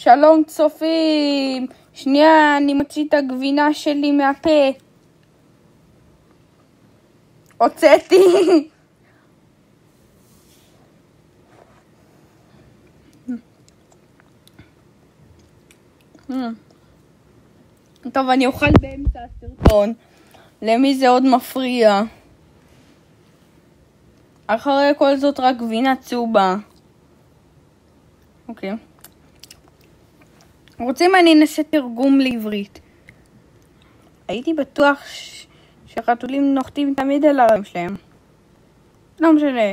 שלום צופים! שנייה, אני מוציא את הגבינה שלי מהפה. הוצאתי! טוב, אני אוכל באמצע הסרטון. למי זה עוד מפריע? אחרי כל זאת רק גבינה צהובה. אוקיי. רוצים אני אנסה תרגום לעברית. הייתי בטוח ש... שחתולים נוחתים תמיד על הרעים שלהם. לא משנה.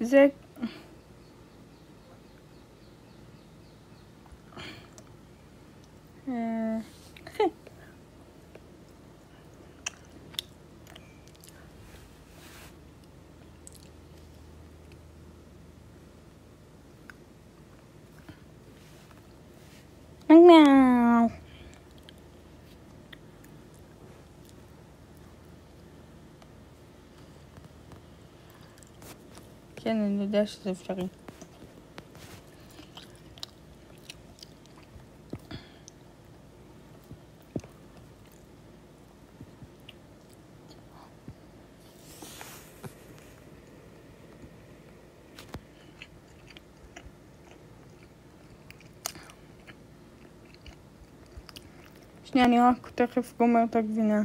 זה... מיאו. כן, אני יודע שזה אפשרי. שנייה, אני רק תכף גומר את הגבינה.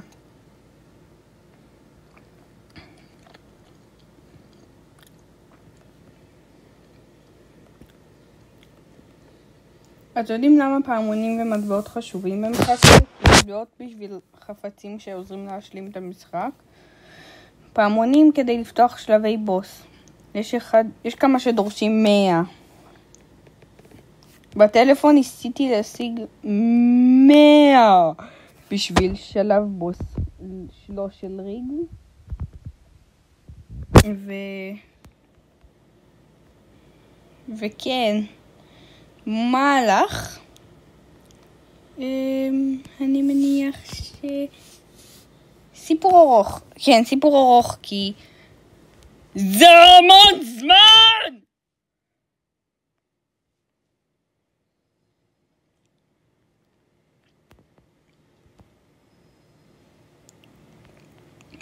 אתם יודעים למה פעמונים ומטבעות חשובים במשחק מטבעות בשביל חפצים שעוזרים להשלים את המשחק? פעמונים כדי לפתוח שלבי בוס. יש, אחד, יש כמה שדורשים 100. בטלפון ניסיתי להשיג 100 בשביל שלב בוס שלו של ריג. ו... וכן, מה הלך? אמ, אני מניח ש... סיפור ארוך. כן, סיפור ארוך כי... זה המון זמן!